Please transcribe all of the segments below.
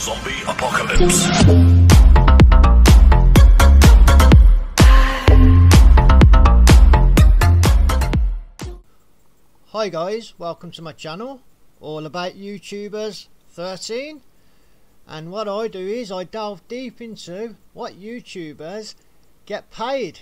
Zombie Apocalypse. Hi guys, welcome to my channel, all about YouTubers 13 and what I do is I delve deep into what YouTubers get paid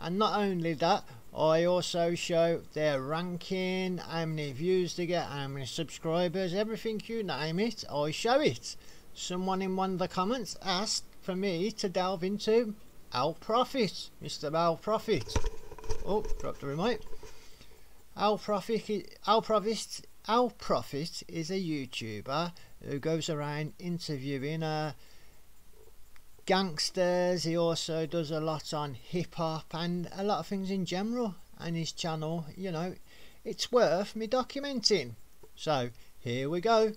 and not only that I also show their ranking, how many views they get, how many subscribers, everything you name it, I show it. Someone in one of the comments asked for me to delve into Al Profit, Mr. Al Profit. Oh, dropped the remote. Al Profit, Al Profit, Al Profit is a YouTuber who goes around interviewing uh, gangsters. He also does a lot on hip hop and a lot of things in general. And his channel, you know, it's worth me documenting. So here we go.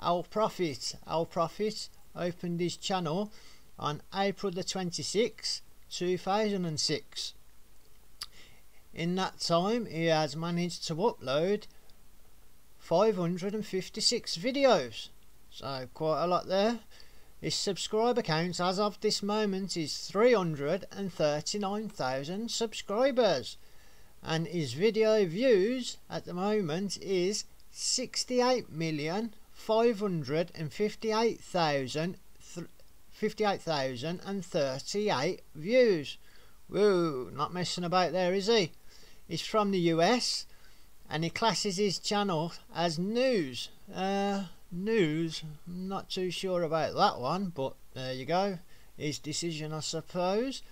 Al Profit, Al Profit opened his channel on April the 26th, 2006. In that time, he has managed to upload 556 videos. So, quite a lot there. His subscriber count as of this moment is 339,000 subscribers. And his video views at the moment is 68,558,000 58,038 views. Whoa, not messing about there, is he? He's from the US and he classes his channel as news. Uh, news, I'm not too sure about that one, but there you go. His decision, I suppose.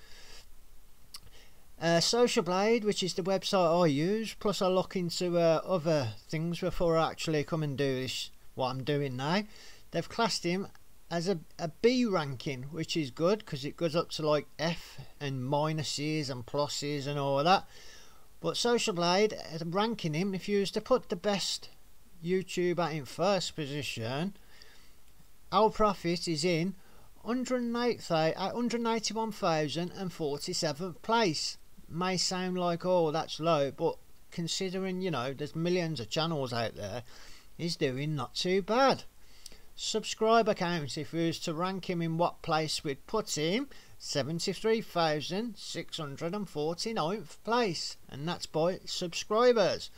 Uh, Social Blade, which is the website I use, plus I look into uh, other things before I actually come and do this, what I'm doing now. They've classed him as a, a B ranking, which is good because it goes up to like F and minuses and pluses and all that. But Social Blade uh, ranking him, if you was to put the best YouTuber in first position, Al Profit is in 181,047th uh, place. May sound like oh that's low, but considering you know there's millions of channels out there, he's doing not too bad. Subscriber count if we was to rank him in what place we'd put him 73,649th place and that's by subscribers.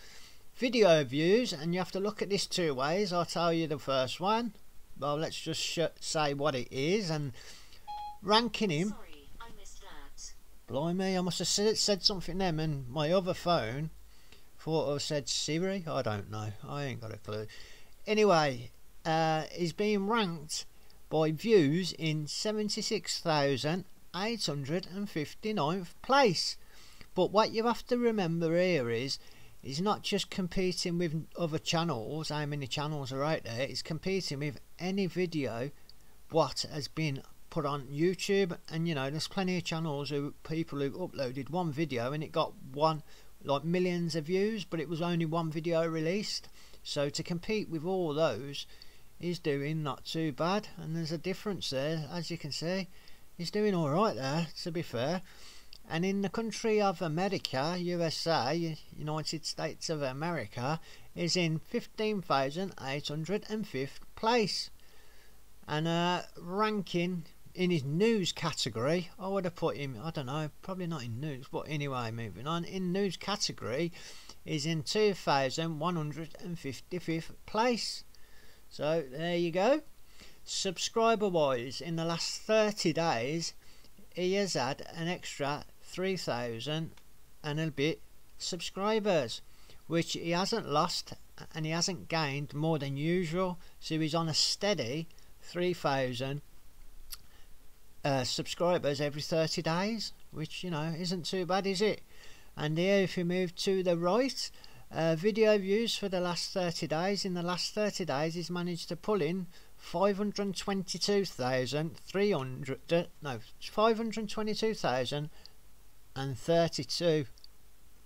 Video views and you have to look at this two ways. I'll tell you the first one. Well let's just say what it is and ranking him. Sorry, I missed that. blimey I must have said, said something then and my other phone thought said Siri? I don't know. I ain't got a clue. Anyway uh, is being ranked by views in 76,859th place. But what you have to remember here is he's not just competing with other channels, how many channels are out there, he's competing with any video what has been put on YouTube. And you know there's plenty of channels who people who uploaded one video and it got one like millions of views but it was only one video released. So to compete with all those he's doing not too bad. And there's a difference there as you can see. He's doing alright there to be fair. And in the country of America USA United States of America is in 15,805th place. And uh, ranking in his news category I would have put him I don't know probably not in news but anyway moving on in news category he's in 2155th place so there you go. Subscriber wise, in the last 30 days, he has had an extra 3,000 and a bit subscribers, which he hasn't lost and he hasn't gained more than usual. So he's on a steady 3,000 uh, subscribers every 30 days, which you know isn't too bad, is it? And here, if you move to the right, uh, video views for the last 30 days. In the last 30 days, he's managed to pull in 522,300. Uh, no, 522,032.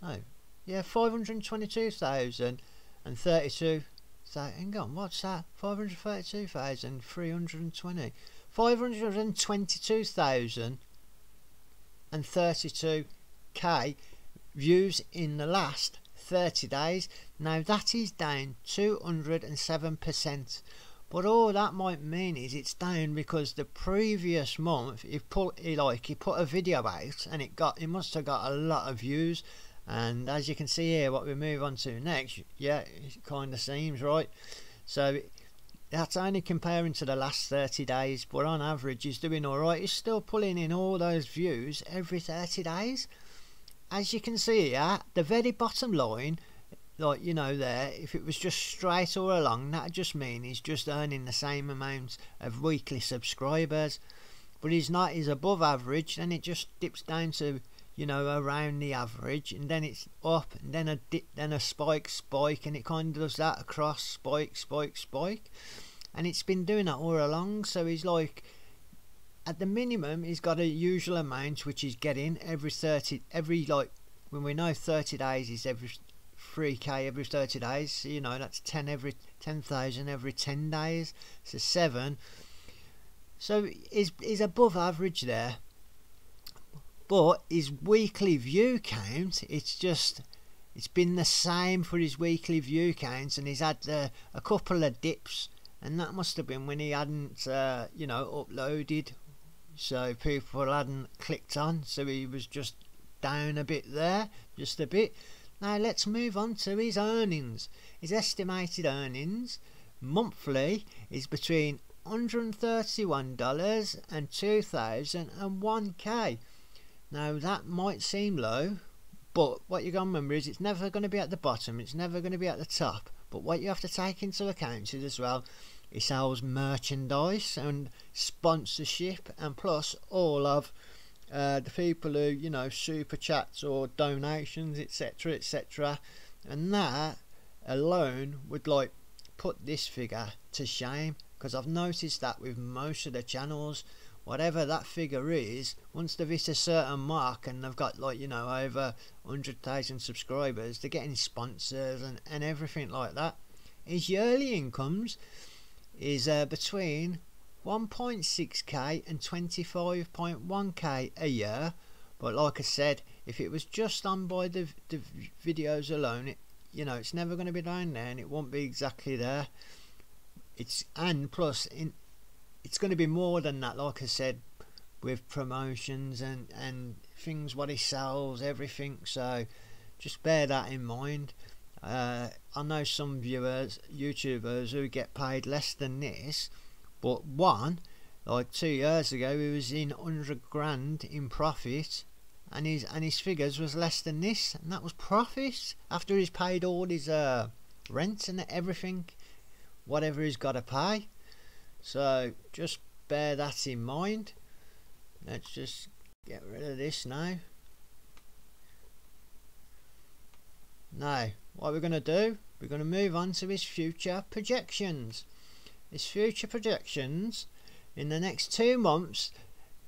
No, yeah, 522,032. So, hang on, what's that? 532,320. 522,032k views in the last 30 days. Now that is down 207%. But all that might mean is it's down because the previous month he put he like he put a video out and it got it must have got a lot of views and as you can see here what we move on to next yeah it kind of seems right so that's only comparing to the last 30 days but on average he's doing alright he's still pulling in all those views every 30 days. As you can see here the very bottom line like you know there if it was just straight all along that just mean he's just earning the same amount of weekly subscribers. But he's not he's above average then it just dips down to you know around the average and then it's up and then a dip then a spike spike and it kind of does that across spike spike spike. And it's been doing that all along so he's like at the minimum he's got a usual amount which he's getting every 30 every like when we know 30 days is every 3k every 30 days so, you know that's 10 every 10,000 every 10 days so 7 so he's, he's above average there but his weekly view count it's just it's been the same for his weekly view counts and he's had uh, a couple of dips and that must have been when he hadn't uh, you know uploaded so people hadn't clicked on so he was just down a bit there just a bit. Now let's move on to his earnings. His estimated earnings monthly is between $131 and 2001k now that might seem low, but what you got to remember is it's never going to be at the bottom, it's never going to be at the top. But what you have to take into account is as well, it sells merchandise and sponsorship, and plus all of uh, the people who you know super chats or donations, etc., etc., and that alone would like put this figure to shame because I've noticed that with most of the channels whatever that figure is, once they've hit a certain mark and they've got like, you know, over 100,000 subscribers, they're getting sponsors and, and everything like that. His yearly incomes is uh, between 1.6k and 25.1k a year. But like I said, if it was just on by the, the videos alone, it, you know, it's never going to be down there and it won't be exactly there. It's and plus in it's going to be more than that like I said with promotions and and things what he sells everything. So just bear that in mind. Uh, I know some viewers YouTubers who get paid less than this but one like two years ago he was in 100 grand in profit and his and his figures was less than this and that was profit after he's paid all his uh, rent and everything whatever he's got to pay so just bear that in mind. Let's just get rid of this now. Now, what we're going to do, we're going to move on to his future projections. His future projections in the next two months,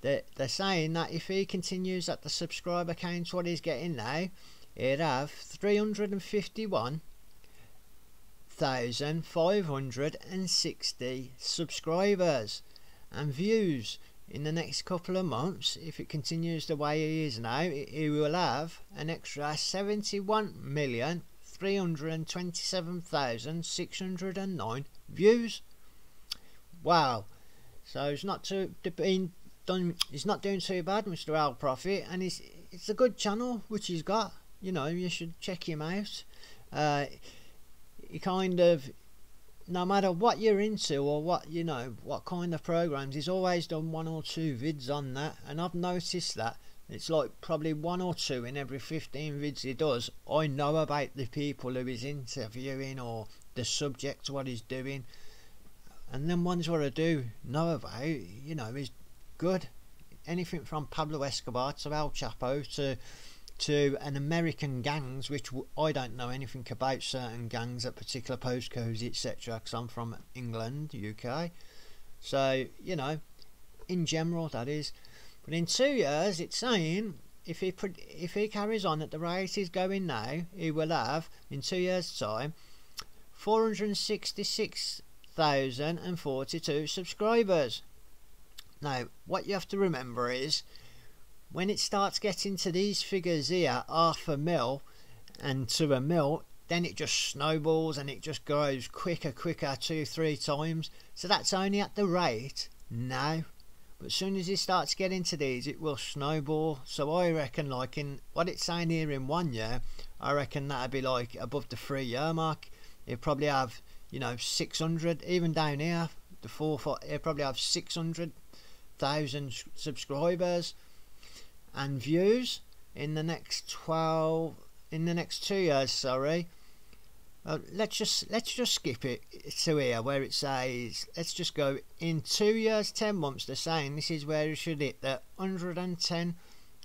they're, they're saying that if he continues at the subscriber count what he's getting now, he'd have 351 1,560 subscribers and views in the next couple of months. If it continues the way it is now he will have an extra 71,327,609 views. Wow. So it's not too been done he's not doing too bad Mr. Al Profit and it's it's a good channel which he's got. You know you should check him out. Uh, you kind of no matter what you're into or what you know what kind of programs he's always done one or two vids on that. And I've noticed that it's like probably one or two in every 15 vids he does I know about the people who he's interviewing or the subject what he's doing. And then ones what I do know about you know is good. Anything from Pablo Escobar to El Chapo to to an American gangs, which I don't know anything about certain gangs at particular postcodes, etc. Because I'm from England, UK. So you know, in general, that is. But in two years, it's saying if he if he carries on at the rate he's going now, he will have in two years' time 466,042 subscribers. Now, what you have to remember is when it starts getting to these figures here, half a mil and to a mil, then it just snowballs and it just grows quicker, quicker, two, three times. So that's only at the rate now. But as soon as it starts getting to these, it will snowball. So I reckon, like in what it's saying here in one year, I reckon that'd be like above the three year mark. It'd probably have, you know, 600, even down here, the four, four it'd probably have 600,000 subscribers and views in the next 12, in the next two years, sorry. Uh, let's just let's just skip it to here where it says let's just go in two years ten months they're saying this is where it should hit the 110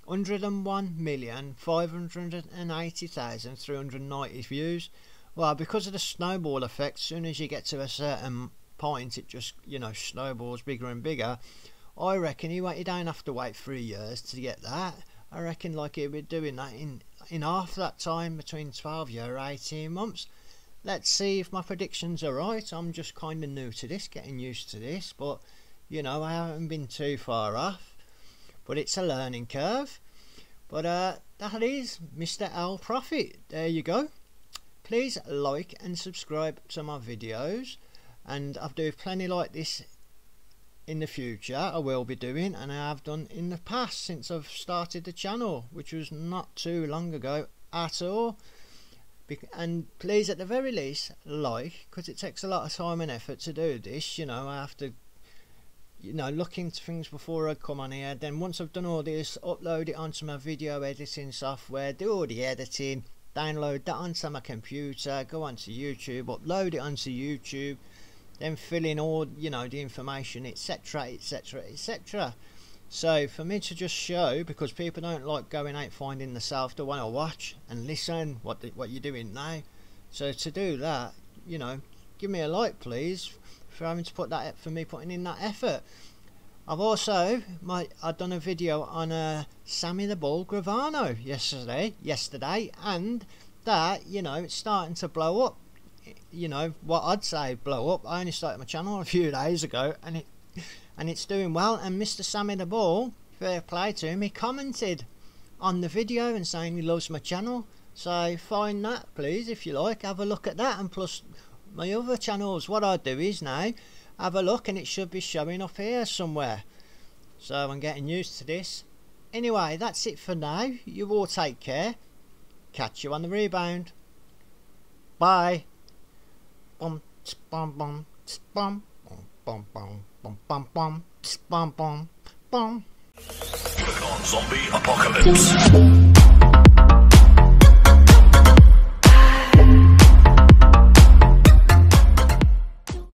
101 million 580,390 views well because of the snowball effect soon as you get to a certain point it just you know snowballs bigger and bigger I reckon you, you don't have to wait three years to get that I reckon like he'll be doing that in in half that time between 12 year 18 months let's see if my predictions are right. I'm just kind of new to this, getting used to this, but you know, I haven't been too far off. But it's a learning curve. But uh, that is Mr. Al Profit. There you go. Please like and subscribe to my videos, and I'll do plenty like this in the future. I will be doing, and I have done in the past since I've started the channel, which was not too long ago at all and please at the very least like because it takes a lot of time and effort to do this you know I have to you know look into things before I come on here then once I've done all this upload it onto my video editing software do all the editing download that onto my computer go onto YouTube upload it onto YouTube then fill in all you know the information etc etc etc so for me to just show, because people don't like going out finding the self, they want to watch and listen what the, what you're doing now. So to do that, you know, give me a like please for having to put that for me putting in that effort. I've also my I've done a video on uh, Sammy the Bull Gravano yesterday, yesterday, and that you know it's starting to blow up. You know what I'd say blow up. I only started my channel a few days ago, and it and it's doing well. And Mr Sammy the Bull fair play to him he commented on the video and saying he loves my channel. So find that please if you like. Have a look at that. And plus my other channels what I do is now have a look and it should be showing up here somewhere. So I'm getting used to this. Anyway that's it for now. You all take care. Catch you on the rebound. Bye bum on Zombie Apocalypse.